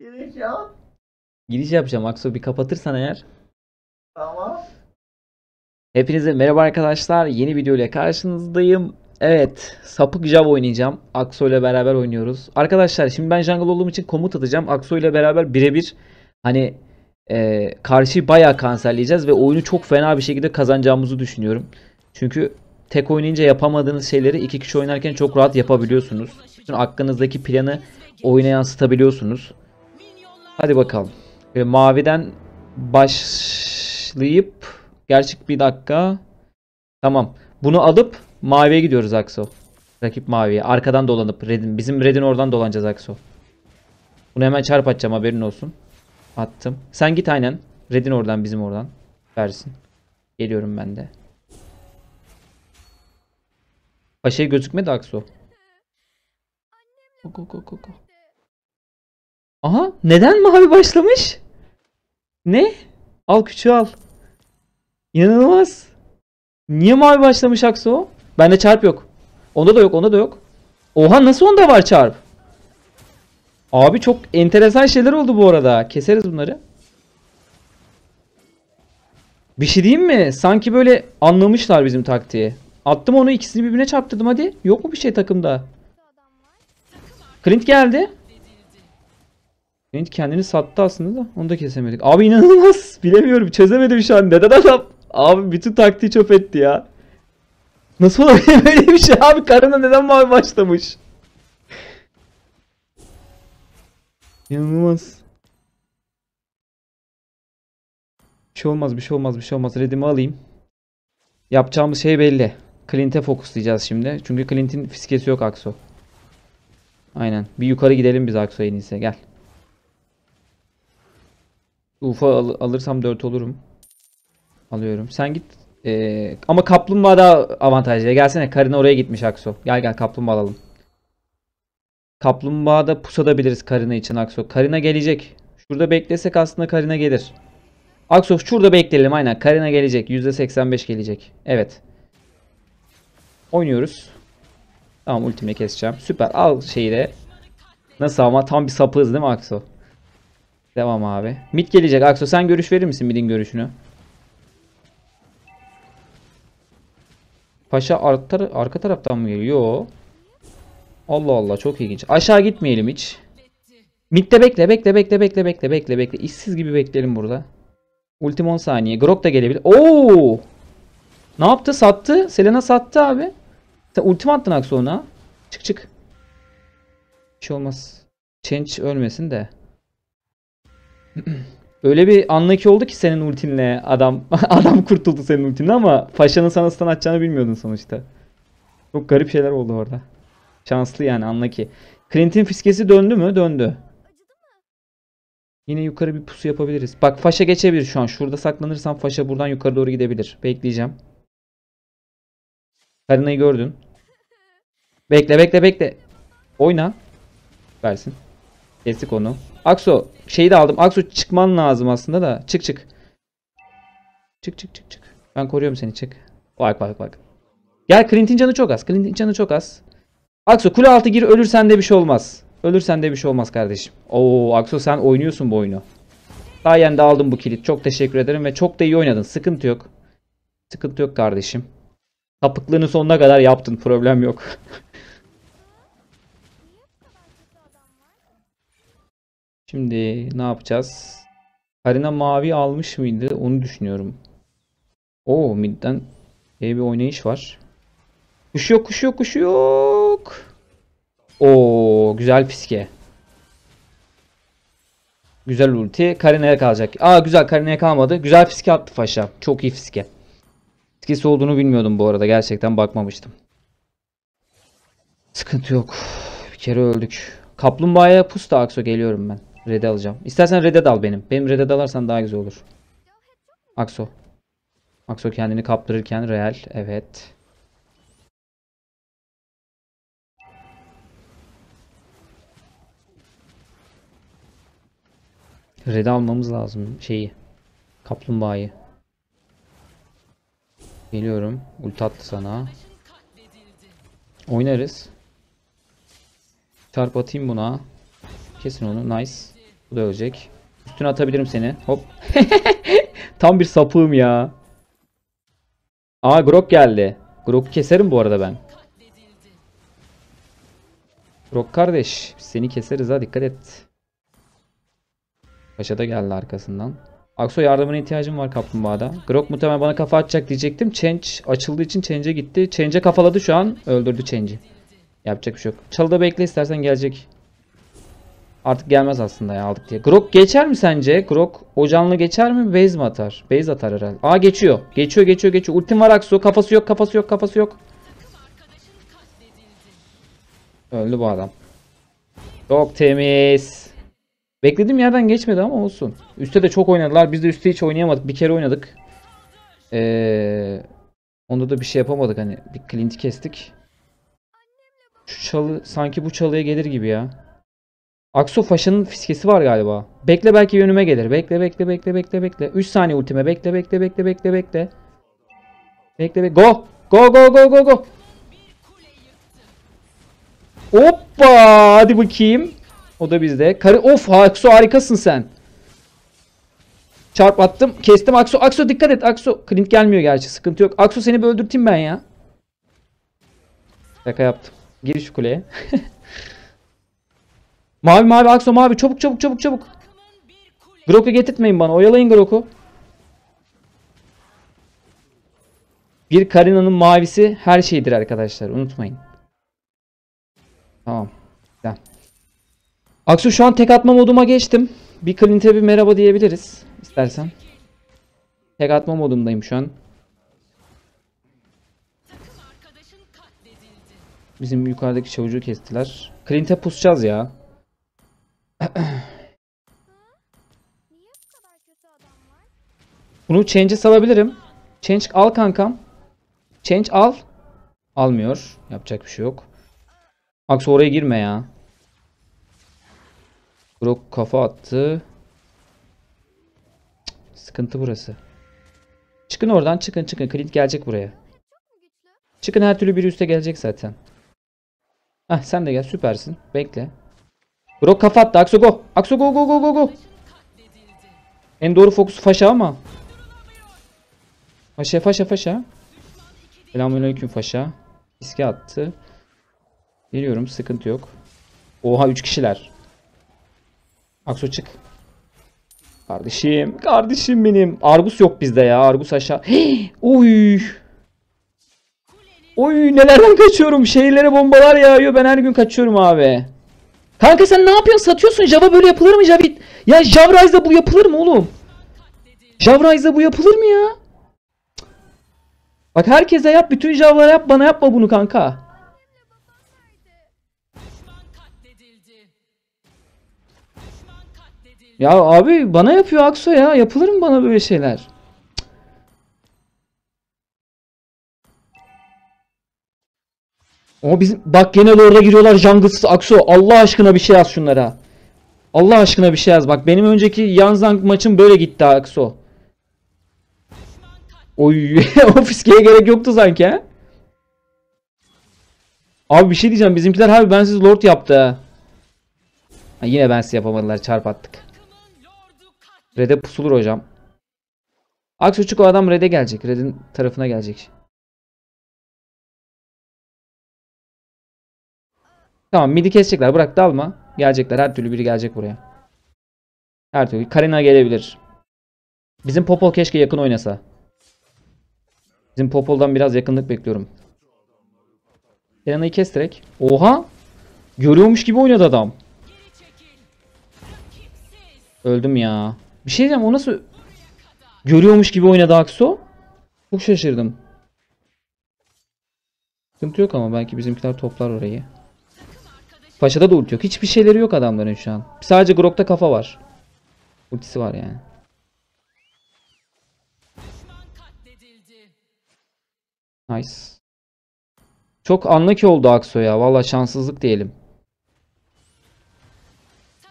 Giriş yap. Giriş yapacağım. Akso bir kapatırsan eğer. Tamam. Hepinize merhaba arkadaşlar. Yeni video ile karşınızdayım. Evet, sapık Jav oynayacağım. Akso ile beraber oynuyoruz. Arkadaşlar şimdi ben jungle olduğum için komut atacağım. Akso ile beraber birebir hani e, karşıyı bayağı kanserleyeceğiz ve oyunu çok fena bir şekilde kazanacağımızı düşünüyorum. Çünkü tek oynayınca yapamadığınız şeyleri iki kişi oynarken çok rahat yapabiliyorsunuz. Bütün aklınızdaki planı oyuna yansıtabiliyorsunuz. Hadi bakalım. Böyle maviden başlayıp gerçek bir dakika. Tamam. Bunu alıp maviye gidiyoruz Akso. Rakip maviye. Arkadan dolanıp Red'in. Bizim Red'in oradan dolanacağız Akso. Bunu hemen çarp atacağım haberin olsun. Attım. Sen git aynen. Red'in oradan bizim oradan. Versin. Geliyorum ben de. Paşa'ya gözükmedi Akso. Go, go, go, go. Aha neden mavi başlamış? Ne? Al küçüğü al. İnanılmaz. Niye mavi başlamış Akso? Bende çarp yok. Onda da yok, onda da yok. Oha nasıl onda var çarp? Abi çok enteresan şeyler oldu bu arada. Keseriz bunları. Bir şey diyeyim mi? Sanki böyle anlamışlar bizim taktiği. Attım onu ikisini birbirine çarptırdım hadi. Yok mu bir şey takımda? Clint geldi. Clint kendini sattı aslında da onu da kesemedik. Abi inanılmaz. Bilemiyorum çözemedim şu an. Neden adam? Abi bütün taktiği çöp etti ya. Nasıl olabilir böyle bir şey abi? Karına neden mavi başlamış? İnanılmaz. Bir şey olmaz, bir şey olmaz, bir şey olmaz. Redimi alayım. Yapacağımız şey belli. Clint'e fokuslayacağız şimdi. Çünkü Clint'in fiskesi yok Akso. Aynen. Bir yukarı gidelim biz Akso en. Gel. Ufa al- alırsam 4 olurum. Alıyorum. Sen git. Ee, ama kaplumbağa daha avantajlı. Gelsene. Karina oraya gitmiş Akso. Gel gel kaplumbağa alalım. Kaplumbağa da pusadabiliriz Karina için Akso. Karina gelecek. Şurada beklesek aslında Karina gelir. Akso şurada bekleyelim aynen. Karina gelecek. %85 gelecek. Evet. Oynuyoruz. Tamam ultimle keseceğim. Süper. Al şeyi de. Nasıl ama tam bir sapığız değil mi Akso? Devam abi. Mid gelecek. Akso sen görüş verir misin midin görüşünü? Paşa arka, tar- arka taraftan mı geliyor? Yo. Allah Allah çok ilginç. Aşağı gitmeyelim hiç. Mid'de bekle bekle bekle bekle bekle bekle bekle. İşsiz gibi bekleyelim burada. Ultim 10 saniye. Grok da gelebilir. Oo! Ne yaptı? Sattı. Selena sattı abi. Sen ultim attın Aksu ona. Çık çık. Bir şey olmaz. Change ölmesin de. Öyle bir anlaki oldu ki senin ultinle adam adam kurtuldu senin ultinle ama Paşa'nın sana stun atacağını bilmiyordun sonuçta. Çok garip şeyler oldu orada. Şanslı yani anlaki. Clint'in fiskesi döndü mü? Döndü. Yine yukarı bir pusu yapabiliriz. Bak Faşa geçebilir şu an. Şurada saklanırsam Faşa buradan yukarı doğru gidebilir. Bekleyeceğim. Karina'yı gördün. Bekle bekle bekle. Oyna. Versin. Kestik onu. Akso şeyi de aldım. Akso çıkman lazım aslında da. Çık çık. Çık çık çık çık. Ben koruyorum seni çık. Bak bak bak. Gel Clint'in canı çok az. Clint'in canı çok az. Akso kule altı gir ölürsen de bir şey olmaz. Ölürsen de bir şey olmaz kardeşim. Oo Akso sen oynuyorsun bu oyunu. Sayende aldım bu kilit. Çok teşekkür ederim ve çok da iyi oynadın. Sıkıntı yok. Sıkıntı yok kardeşim. Sapıklığını sonuna kadar yaptın. Problem yok. Şimdi ne yapacağız? Karina mavi almış mıydı? Onu düşünüyorum. Oo midden iyi bir oynayış var. Kuş yok, kuş yok, kuş yok. Oo güzel fiske. Güzel ulti. Karina'ya kalacak. Aa güzel Karina'ya kalmadı. Güzel fiske attı Faşa. Çok iyi fiske. Fiskesi olduğunu bilmiyordum bu arada. Gerçekten bakmamıştım. Sıkıntı yok. Bir kere öldük. Kaplumbağaya pusta Akso geliyorum ben. Red'e alacağım. İstersen Red'e dal benim. Benim Red'e dalarsan daha güzel olur. Akso. Akso kendini kaptırırken real. Evet. Red'i almamız lazım şeyi. Kaplumbağayı. Geliyorum. Ulti attı sana. Oynarız. Çarp atayım buna. Kesin onu. Nice. Bu da ölecek. Üstüne atabilirim seni. Hop. Tam bir sapığım ya. Aa Grok geldi. Grok'u keserim bu arada ben. Grok kardeş. Seni keseriz ha dikkat et. Paşa da geldi arkasından. Akso yardımına ihtiyacım var kaplumbağada. Grok muhtemelen bana kafa atacak diyecektim. Change açıldığı için Change'e gitti. Change'e kafaladı şu an. Öldürdü Change'i. Yapacak bir şey yok. Çalıda bekle istersen gelecek. Artık gelmez aslında ya aldık diye. Grok geçer mi sence? Grok o canlı geçer mi? Base mi atar? Base atar herhalde. Aa geçiyor. Geçiyor geçiyor geçiyor. Ultim var Aksu. Kafası yok kafası yok kafası yok. Öldü bu adam. Çok temiz. Beklediğim yerden geçmedi ama olsun. Üste de çok oynadılar. Biz de üstte hiç oynayamadık. Bir kere oynadık. Ee, onda da bir şey yapamadık hani. Bir Clint'i kestik. Şu çalı sanki bu çalıya gelir gibi ya. Akso Faşa'nın fiskesi var galiba. Bekle belki yönüme gelir. Bekle bekle bekle bekle bekle. 3 saniye ultime. Bekle bekle bekle bekle bekle. Bekle bekle. Go. Go go go go go. Hoppa. Hadi bakayım. O da bizde. Karı of Akso harikasın sen. Çarp attım. Kestim Akso. Akso dikkat et Akso. Clint gelmiyor gerçi. Sıkıntı yok. Akso seni bir öldürteyim ben ya. Şaka yaptım. Gir şu kuleye. mavi mavi Akso mavi. Çabuk çabuk çabuk çabuk. Grok'u getirtmeyin bana. Oyalayın Grok'u. Bir Karina'nın mavisi her şeydir arkadaşlar. Unutmayın. Tamam. Güzel. Aksu şu an tek atma moduma geçtim. Bir Clint'e bir merhaba diyebiliriz. istersen. Tek atma modundayım şu an. Bizim yukarıdaki çavucu kestiler. Clint'e pusacağız ya. Bunu change'e salabilirim. Change al kankam. Change al. Almıyor. Yapacak bir şey yok. Aksu oraya girme ya. Grok kafa attı. Sıkıntı burası. Çıkın oradan çıkın çıkın. Clint gelecek buraya. Çıkın her türlü biri üste gelecek zaten. Hah sen de gel süpersin. Bekle. Grok kafa attı. Aksu go. Aksu go go go go go. En doğru fokus faşa ama. Faşa faşa faşa. Selamünaleyküm faşa. İske attı. Geliyorum sıkıntı yok. Oha 3 kişiler. Aksu çık. Kardeşim. Kardeşim benim. Argus yok bizde ya. Argus aşağı. Hey, Oy. Oy nelerden kaçıyorum. Şehirlere bombalar yağıyor. Ben her gün kaçıyorum abi. Kanka sen ne yapıyorsun? Satıyorsun. Java böyle yapılır mı Javit? Ya Javrise'da bu yapılır mı oğlum? Javrise'da bu yapılır mı ya? Bak herkese yap. Bütün Jav'lara yap. Bana yapma bunu kanka. Ya abi bana yapıyor Akso ya. Yapılır mı bana böyle şeyler? O bizim bak gene orada giriyorlar jungle'sız Akso. Allah aşkına bir şey yaz şunlara. Allah aşkına bir şey yaz. Bak benim önceki Yanzang maçım böyle gitti Akso. Oy o gerek yoktu sanki ha. Abi bir şey diyeceğim. Bizimkiler harbi bensiz lord yaptı ha. Yine bensiz yapamadılar. Çarp attık. Red'e pusulur hocam. Aksu çık o adam Red'e gelecek. Red'in tarafına gelecek. Tamam midi kesecekler. Bırak dalma. Gelecekler. Her türlü biri gelecek buraya. Her türlü. Karina gelebilir. Bizim Popol keşke yakın oynasa. Bizim Popol'dan biraz yakınlık bekliyorum. Karina'yı kes. Oha! Görüyormuş gibi oynadı adam. Öldüm ya. Bir şey diyeceğim o nasıl görüyormuş gibi oynadı Akso? Çok şaşırdım. Sıkıntı yok ama belki bizimkiler toplar orayı. Paşa'da da ulti yok. Hiçbir şeyleri yok adamların şu an. Sadece Grok'ta kafa var. Ultisi var yani. Nice. Çok unlucky oldu Akso ya. Valla şanssızlık diyelim.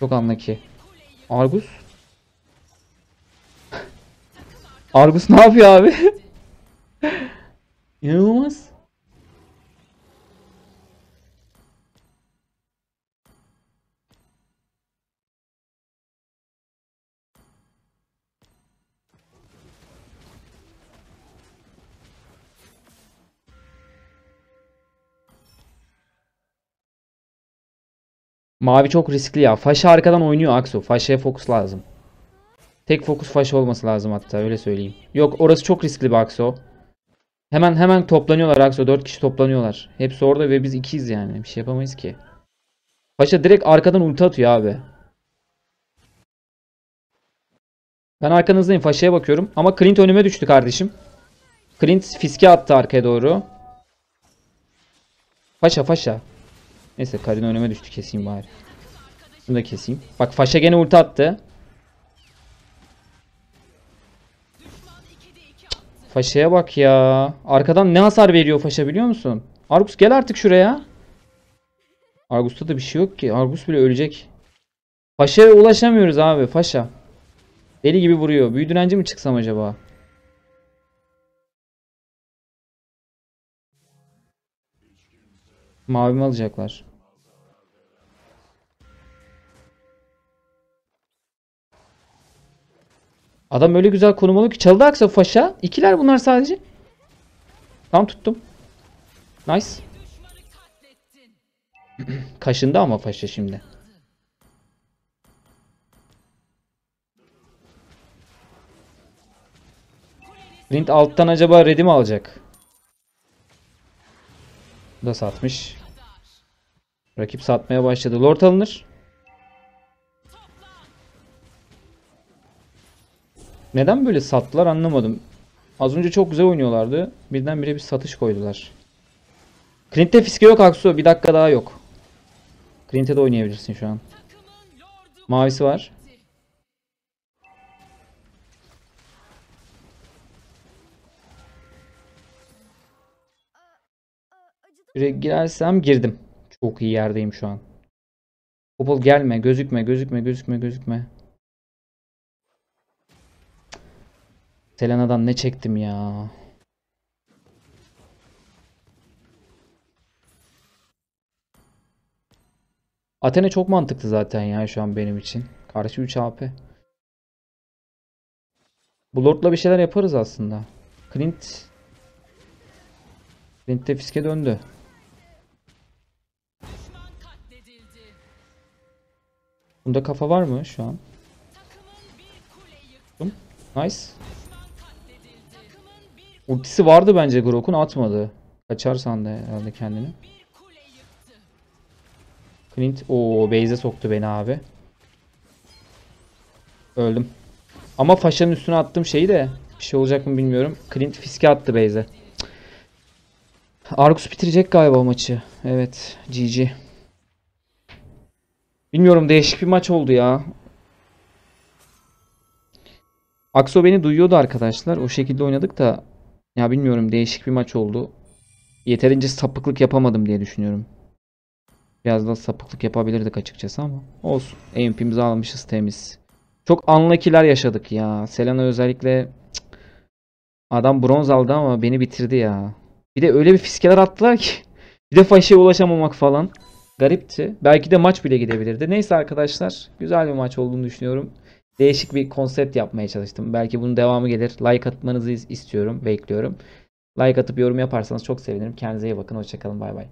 Çok unlucky. Argus? Argus ne yapıyor abi? İnanılmaz. Mavi çok riskli ya. Faşa arkadan oynuyor Aksu. Faşa'ya fokus lazım. Tek fokus Faşa olması lazım hatta öyle söyleyeyim. Yok orası çok riskli bir Aksu. Hemen hemen toplanıyorlar Aksu. 4 kişi toplanıyorlar. Hepsi orada ve biz ikiyiz yani. Bir şey yapamayız ki. Faşa direkt arkadan ulti atıyor abi. Ben arkanızdayım. Faşa'ya bakıyorum. Ama Clint önüme düştü kardeşim. Clint fiske attı arkaya doğru. Faşa faşa. Neyse Karin önüme düştü keseyim bari. Bunu da keseyim. Bak Faşa gene ulti attı. Faşa'ya bak ya. Arkadan ne hasar veriyor Faşa biliyor musun? Argus gel artık şuraya. Argus'ta da bir şey yok ki. Argus bile ölecek. Faşa'ya ulaşamıyoruz abi. Faşa. Deli gibi vuruyor. Büyü direnci mi çıksam acaba? Mavi mi alacaklar? Adam öyle güzel konum alıyor ki çaldı aksa faşa. İkiler bunlar sadece. Tam tuttum. Nice. Kaşındı ama faşa şimdi. Flint alttan acaba ready mi alacak? Bu da satmış. Rakip satmaya başladı. Lord alınır. Neden böyle sattılar anlamadım. Az önce çok güzel oynuyorlardı. Birdenbire bir satış koydular. Clint'te fiske yok Aksu. Bir dakika daha yok. Clint'e de oynayabilirsin şu an. Mavisi var. Girersem girdim. Çok iyi yerdeyim şu an. Popol gelme. Gözükme. Gözükme. Gözükme. Gözükme. Selena'dan ne çektim ya. Athena çok mantıklı zaten ya şu an benim için. Karşı 3 AP. Bu Lord'la bir şeyler yaparız aslında. Clint Clint de fiske döndü. Bunda kafa var mı şu an? Nice. Ultisi vardı bence Grok'un atmadı. Kaçar sandı herhalde kendini. Clint o base'e soktu beni abi. Öldüm. Ama faşanın üstüne attım şeyi de bir şey olacak mı bilmiyorum. Clint fiske attı base'e. Argus bitirecek galiba maçı. Evet, GG. Bilmiyorum değişik bir maç oldu ya. Akso beni duyuyordu arkadaşlar. O şekilde oynadık da ya bilmiyorum değişik bir maç oldu. Yeterince sapıklık yapamadım diye düşünüyorum. Biraz da sapıklık yapabilirdik açıkçası ama olsun. AMP'imizi almışız temiz. Çok unlucky'ler yaşadık ya. Selena özellikle cık, adam bronz aldı ama beni bitirdi ya. Bir de öyle bir fiskeler attılar ki. Bir de faşaya ulaşamamak falan. Garipti. Belki de maç bile gidebilirdi. Neyse arkadaşlar. Güzel bir maç olduğunu düşünüyorum. Değişik bir konsept yapmaya çalıştım. Belki bunun devamı gelir. Like atmanızı is- istiyorum. Bekliyorum. Like atıp yorum yaparsanız çok sevinirim. Kendinize iyi bakın. Hoşçakalın. Bay bay.